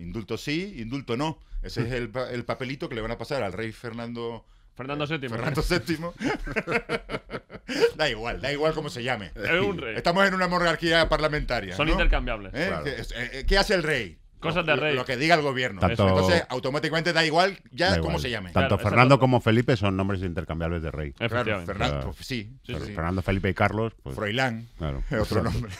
Indulto sí, indulto no. Ese es el, pa- el papelito que le van a pasar al rey Fernando Fernando VII. Fernando VII. da igual, da igual cómo se llame. Es un rey. Estamos en una monarquía parlamentaria. Son ¿no? intercambiables. ¿Eh? Claro. ¿Qué, es- eh, qué hace el rey? Cosas de rey. Lo que diga el gobierno. Tanto- Entonces, automáticamente da igual ya Da cómo se llame. Tanto Claro, Fernando como Felipe son nombres intercambiables de rey. Claro. Fernando, Claro. pues sí. Sí, sí, sí. Fernando, Felipe y Carlos, pues Froilán, claro. es otro nombre.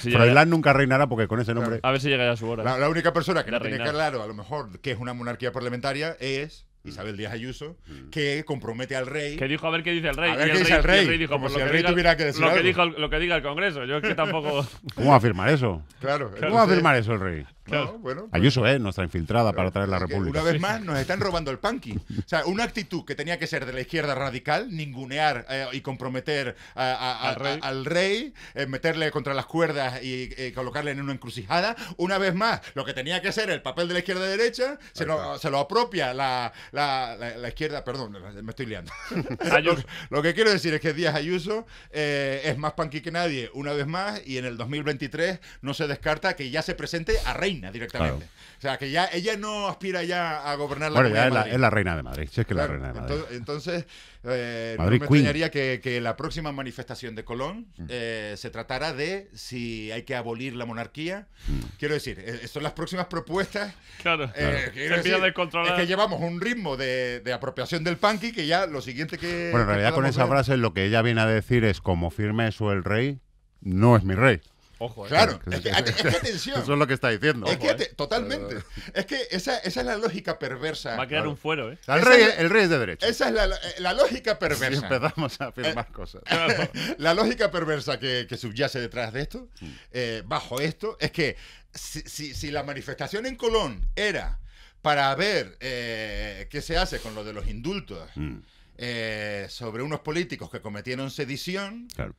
Si Froilán nunca reinará porque con ese nombre. a ver si llega ya su hora. La, la única persona que no tiene claro, a lo mejor, que es una monarquía parlamentaria es Isabel Díaz Ayuso, que compromete al rey. Que dijo a ver qué dice el rey. A ver qué dice el rey. dijo, Como pues si lo el que rey diga- tuviera que decir lo que, algo. dijo, lo que diga el Congreso. Yo es que tampoco. ¿Cómo va a afirmar eso? Claro. ¿Cómo va a entonces- afirmar eso el rey? No, bueno, pues, Ayuso, ¿eh? Nuestra infiltrada para traer la es República. Una vez más nos están robando el punky. O sea, una actitud que tenía que ser de la izquierda radical, ningunear eh, y comprometer a- a- a- Al rey. a- al rey, eh, meterle contra las cuerdas y eh, colocarle en una encrucijada. Una vez más, lo que tenía que ser el papel de la izquierda derecha, se lo, se lo apropia la, la- la- la izquierda, perdón, me estoy liando. Ayuso. Lo que quiero decir es que Díaz Ayuso eh, es más punky que nadie, una vez más, y en el 2023 no se descarta que ya se presente a reina directamente. O sea, que ya ella no aspira ya a gobernar la Bueno, ya Comunidad es la, de Madrid. es la reina de Madrid. Si es que es la reina de Madrid. ento- Entonces, eh, no Madrid me Queen. extrañaría que, que la próxima manifestación de Colón eh, se tratara de si hay que abolir la monarquía. Mm. Quiero decir, eh, son las próximas propuestas Claro. eh. Es que llevamos un ritmo de, de apropiación del punky que ya lo siguiente que. Bueno, en realidad con esa frase lo que ella viene a decir es como firme eso el rey, no es mi rey. Ojo, eh. Claro, es que, es que atención. Eso es lo que está diciendo. Es que Ojo, te- totalmente. Es que esa, esa es la lógica perversa. Va a Claro. un fuero, ¿eh? El, rey, el rey es de derecha. Esa es la, la- la lógica Y perversa. empezamos a afirmar cosas. Claro. La lógica perversa que, que subyace detrás de esto, Mm. eh, bajo esto, es que si, si- si la manifestación en Colón era para ver eh, qué se hace con lo de los indultos Mm, eh, sobre unos políticos que cometieron sedición, claro.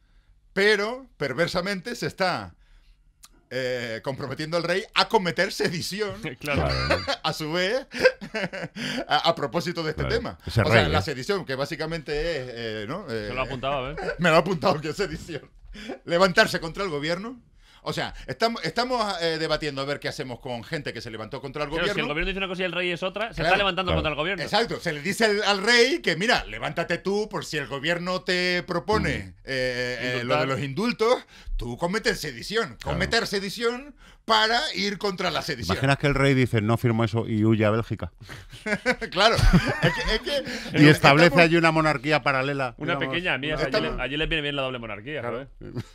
Pero perversamente se está eh, comprometiendo al rey a cometer sedición Claro. A su vez, a, a propósito de este Claro. tema. O sea, rey, la ¿eh? sedición, que básicamente es, eh, ¿no? Eh, Se lo apuntaba, a ver. me lo ha apuntado que es sedición. Levantarse contra el gobierno. O sea, estamos, estamos eh, debatiendo a ver qué hacemos con gente que se levantó contra el Claro, si el gobierno. gobierno dice una cosa y el rey es otra, se Claro, está levantando claro. contra el gobierno. Exacto, se le dice al, al rey que, mira, levántate tú por si el gobierno te propone eh, eh, lo de los indultos, tú cometes sedición. Cometer sedición para ir contra la sedición. Imaginas que el rey dice no firmo eso y huye a Bélgica. claro, es que, es que- Y establece estamos- allí una monarquía paralela. Una digamos. pequeña mía. Allí, Estamos- le- allí les viene bien la doble monarquía.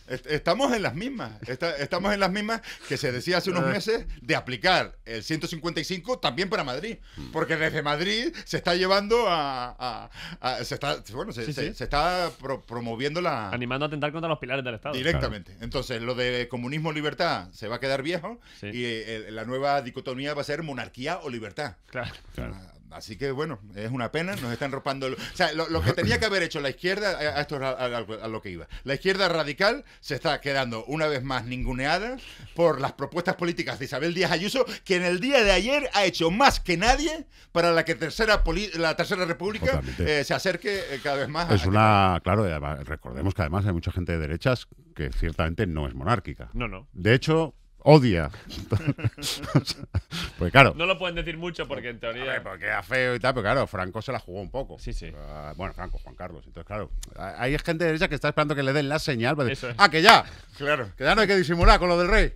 Est- Estamos en las mismas. Esta- estamos en las mismas que se decía hace Eh. unos meses de aplicar el 155 también para Madrid. Mm. Porque desde Madrid se está llevando a. a- a- se está, bueno, se, Sí, se- sí. se está pro- promoviendo la. Animando a atentar contra los pilares del Estado. Directamente. Entonces, lo de comunismo-libertad se va a quedar viejo Sí. y eh, la nueva dicotomía va a ser monarquía o libertad. Claro. Ah, Así que bueno, es una pena, nos están ropando. el- O sea, lo, lo que tenía que haber hecho la izquierda, a esto es a, a- a lo que iba. La izquierda radical se está quedando una vez más ninguneada por las propuestas políticas de Isabel Díaz Ayuso, que en el día de ayer ha hecho más que nadie para la que tercera poli- la tercera república eh, se acerque eh, cada vez más. a- Es a- una, claro, recordemos que además hay mucha gente de derechas que ciertamente no es monárquica. No, no. De hecho, odia. pues claro, No lo pueden decir mucho porque en ver, teoría. porque era feo y tal, pero claro, Franco se la jugó un poco. Sí, sí. Ah, bueno, Franco, Juan Carlos. Entonces, claro, hay gente de derecha que está esperando que le den la señal. para decir, Eso es. Ah, que ya, Claro, que ya no hay que disimular con lo del rey.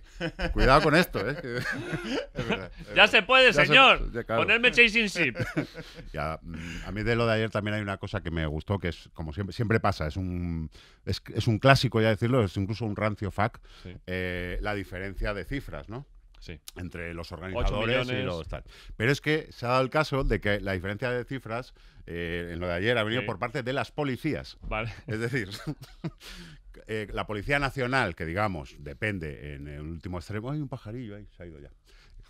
Cuidado con esto, ¿eh? es verdad. Ya se puede, Ya se- señor. ya, claro. Ponerme chasing ship. Ya, mm, a mí de lo de ayer también hay una cosa que me gustó, que es como siempre, siempre pasa, es un, es, es un clásico ya decirlo, es incluso un rancio fact, Sí. eh, la diferencia de cifras, ¿no? Sí. entre los organizadores y los tal. Pero es que se ha dado el caso de que la diferencia de cifras eh, en lo de ayer ha venido Sí. por parte de las policías. Vale. Es decir, eh, la Policía Nacional, que digamos, depende en el último extremo. Hay un pajarillo ahí, se ha ido ya.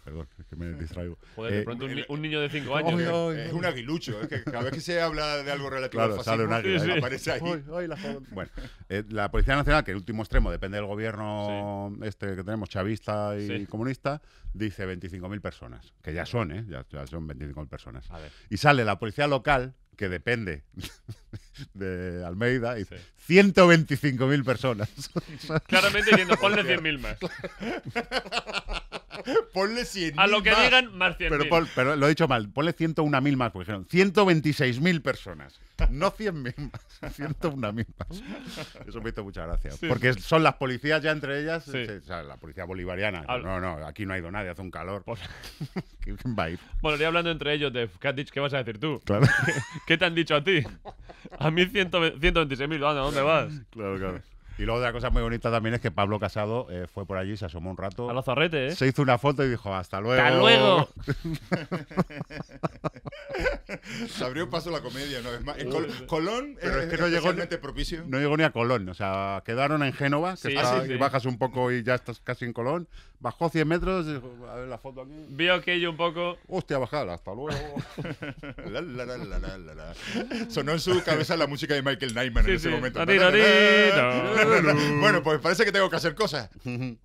Perdón, es que me distraigo. Joder, de Eh, pronto un, ni- un niño de 5 años. ¿eh? Es un aguilucho, es que cada vez que se habla de algo relativo Claro, al sale un águila, Sí, sí. aparece ahí. Ay, ay, la. Bueno, eh, la Policía Nacional, que el último extremo depende del gobierno este que tenemos, chavista y Sí. comunista, dice 25.000 personas, que ya son, ¿eh? Ya, ya son 25.000 personas. A ver. Y sale la Policía Local, que depende de Almeida, y Sí. 125.000 personas. Claramente diciendo, ponle 100.000 más. Ponle 100 A lo que más. digan, más 100 Pero, pon- pero lo he dicho mal, ponle 101.000 más, porque dijeron 126.000 personas. No 100.000 más, 101.000 más. Eso me hizo mucha gracia. Sí. Porque son las policías ya entre ellas, Sí. o sea, la policía bolivariana. No, no, aquí no ha ido nadie, hace un calor. Pues- ¿Quién va a ir? Bueno, y hablando entre ellos de ¿qué has dicho? ¿Qué vas a decir tú? Claro, ¿Qué te han dicho a ti? A mí 126.000, anda, ¿dónde vas? claro, claro. Y luego otra cosa muy bonita también es que Pablo Casado eh, fue por allí, se asomó un rato, A los zarrete, ¿eh? se hizo una foto y dijo, hasta luego. ¡Hasta luego! Se abrió paso la comedia una vez más. En Col- Colón Pero es, es que no llegó- propicio. No llegó ni a Colón, o sea, quedaron en Génova, que Sí, está- sí, sí. y bajas un poco y ya estás casi en Colón. Bajó 100 metros, a ver la foto aquí. Vio aquello un poco. Hostia, bajada, hasta luego. La, la, la. Sonó en su cabeza la música de Michael Nyman Sí, en ese sí. momento. Bueno, pues parece que tengo que hacer cosas.